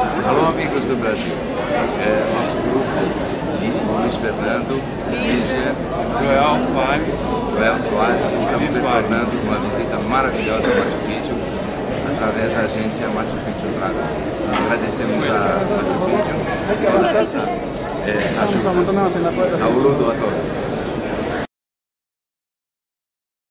Alô, amigos do Brasil. É, nosso grupo, Luiz Fernando, Lígia, Joel Soares, Joel Soares, estamos retornando com uma visita maravilhosa a Machu Picchu através da agência Machu Picchu Travel. Agradecemos a Machu Picchu por é, ajuda. Saúl do Ator.